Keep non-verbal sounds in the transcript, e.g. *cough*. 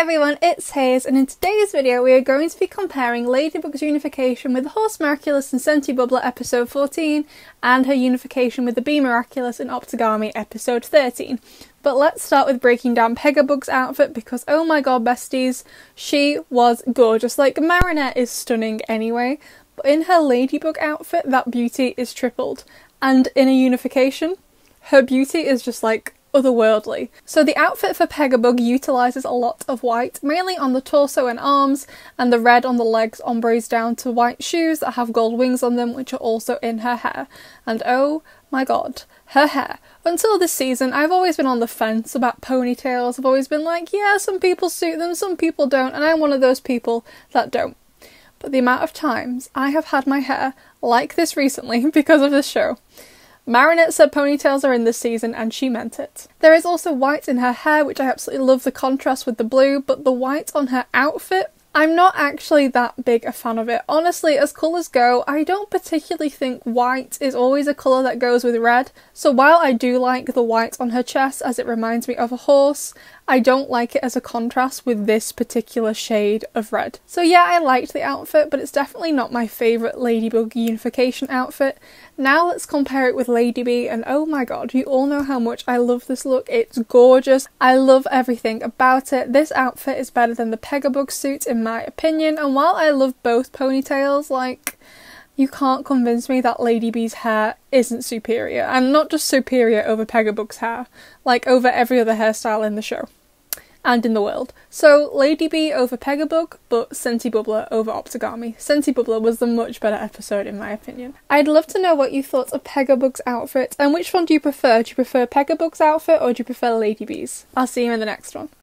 everyone, it's Haze and in today's video we are going to be comparing Ladybug's unification with the Horse Miraculous in Scentsy episode 14 and her unification with the Bee Miraculous in Optigami episode 13. But let's start with breaking down Pegabug's outfit because oh my god besties, she was gorgeous. Like Marinette is stunning anyway, but in her Ladybug outfit that beauty is tripled. And in a unification, her beauty is just like otherworldly. So the outfit for Pegabug utilises a lot of white, mainly on the torso and arms, and the red on the legs ombres down to white shoes that have gold wings on them, which are also in her hair. And oh my god, her hair. Until this season, I've always been on the fence about ponytails. I've always been like, yeah, some people suit them, some people don't, and I'm one of those people that don't. But the amount of times I have had my hair like this recently *laughs* because of this show Marinette said ponytails are in this season and she meant it. There is also white in her hair, which I absolutely love the contrast with the blue, but the white on her outfit I'm not actually that big a fan of it. Honestly, as colours go, I don't particularly think white is always a colour that goes with red. So while I do like the white on her chest as it reminds me of a horse, I don't like it as a contrast with this particular shade of red. So yeah, I liked the outfit, but it's definitely not my favourite Ladybug unification outfit. Now let's compare it with Lady Bee, and oh my god, you all know how much I love this look. It's gorgeous. I love everything about it. This outfit is better than the Pegabug suit in my opinion, and while I love both ponytails, like you can't convince me that Lady Bee's hair isn't superior, and not just superior over Pegabug's hair, like over every other hairstyle in the show and in the world. So Lady Bee over Pegabug, but Sentibubbler over Optigami. Sentibubbler was the much better episode in my opinion. I'd love to know what you thought of Pegabug's outfit and which one do you prefer? Do you prefer Pegabug's outfit or do you prefer Lady Bee's? I'll see you in the next one.